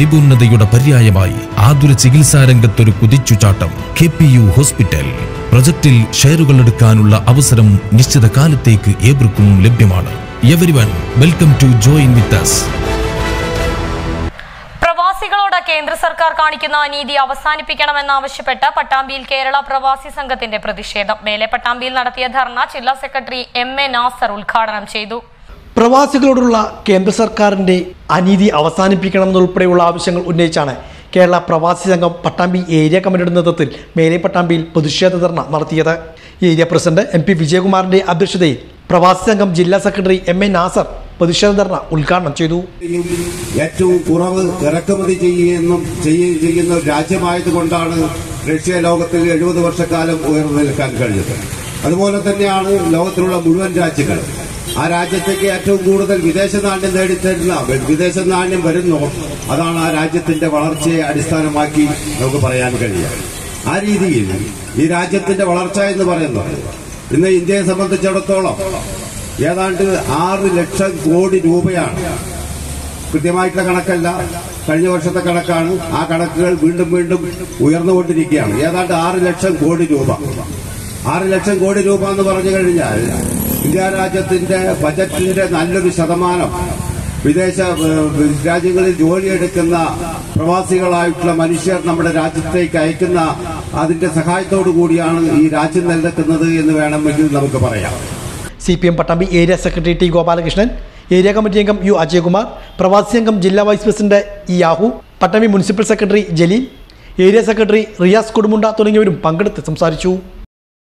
പരിപൂർണതയുടെ പര്യായമായി ആതുര ചികിത്സാ രംഗത്തൊരു കുതിച്ചുചാട്ടം കെ പി യു ഹോസ്പിറ്റൽ. പ്രൊജക്ടിൽ ഷെയറുകൾ എടുക്കാനുള്ള അവസരം നിശ്ചിത കാലത്തേക്ക് ഏവർക്കും ലഭ്യമാണ്. Everyone welcome to join with us. പ്രവാസികളോട് കേന്ദ്ര സർക്കാർ കാണിക്കുന്ന അനീതി അവസാനിപ്പിക്കണമെന്നാവശ്യപ്പെട്ട് പട്ടാമ്പിയിൽ കേരള പ്രവാസി സംഘത്തിന്റെ പ്രതിഷേധം. മേലെ പട്ടാമ്പിയിൽ നടത്തിയ ധർണ ജില്ലാ സെക്രട്ടറി എം എ നാസർ ഉദ്ഘാടനം ചെയ്തു. പ്രവാസികളോടുള്ള കേന്ദ്ര സർക്കാരിന്റെ അനീതി അവസാനിപ്പിക്കണമെന്നുൾപ്പെടെയുള്ള ആവശ്യങ്ങൾ ഉന്നയിച്ചാണ് കേരള പ്രവാസി സംഘം പട്ടാമ്പി ഏരിയ കമ്മിറ്റിയുടെ നേതൃത്വത്തിൽ മേലെ പട്ടാമ്പിയിൽ പ്രതിഷേധ ധർണ നടത്തിയത്. ഏരിയ പ്രസിഡന്റ് എം പി വിജയകുമാറിന്റെ അധ്യക്ഷതയിൽ പ്രവാസി സംഘം ജില്ലാ സെക്രട്ടറി എം എ നാസർ പ്രതിഷേധ ധർണ ഉദ്ഘാടനം ചെയ്തു. ഏറ്റവും കുറവ് ഇറക്കുമതി ചെയ്യുന്ന ഒരു രാജ്യമായതുകൊണ്ടാണ് റഷ്യ ലോകത്തിൽ എഴുപത് വർഷക്കാലം ഉയർന്നു നിൽക്കാൻ കഴിഞ്ഞത്. അതുപോലെ തന്നെയാണ് ലോകത്തിലുള്ള മുഴുവൻ രാജ്യങ്ങളും. ആ രാജ്യത്തേക്ക് ഏറ്റവും കൂടുതൽ വിദേശ നാണ്യം നേടിത്തരുന്ന വിദേശ നാണ്യം വരുന്നു. അതാണ് ആ രാജ്യത്തിന്റെ വളർച്ചയെ അടിസ്ഥാനമാക്കി നമുക്ക് പറയാൻ കഴിയുക. ആ രീതിയിൽ ഈ രാജ്യത്തിന്റെ വളർച്ച എന്ന് പറയുന്നത് ഇന്ന് ഇന്ത്യയെ സംബന്ധിച്ചിടത്തോളം ഏതാണ്ട് ആറ് ലക്ഷം കോടി രൂപയാണ്. കൃത്യമായിട്ടുള്ള കണക്കല്ല. കഴിഞ്ഞ വർഷത്തെ കണക്കാണ്. ആ കണക്കുകൾ വീണ്ടും വീണ്ടും ഉയർന്നുകൊണ്ടിരിക്കുകയാണ്. ഏതാണ്ട് ആറ് ലക്ഷം കോടി രൂപ. ആറ് ലക്ഷം കോടി രൂപ എന്ന് പറഞ്ഞു കഴിഞ്ഞാൽ ഇന്ത്യ രാജ്യത്തിന്റെ ബജറ്റിന്റെ നല്ലൊരു ശതമാനം വിദേശ രാജ്യങ്ങളിൽ ജോലിയെടുക്കുന്ന പ്രവാസികളായിട്ടുള്ള മനുഷ്യർ നമ്മുടെ രാജ്യത്തേക്ക് അയക്കുന്ന അതിന്റെ സഹായത്തോടു കൂടിയാണ് ഈ രാജ്യം നിലനിൽക്കുന്നത് എന്ന് വേണമെങ്കിൽ നമുക്ക് പറയാം. C P M Pattambi area secretary T Gopalakrishnan area committee അംഗം യു അജയകുമാർ പ്രവാസി അംഗം ജില്ലാ vice president E Yahu Pattambi municipal secretary Jaleel area secretary Riyas Kodumunda തുടങ്ങിയവരും പങ്കെടുത്ത് സംസാരിച്ചു.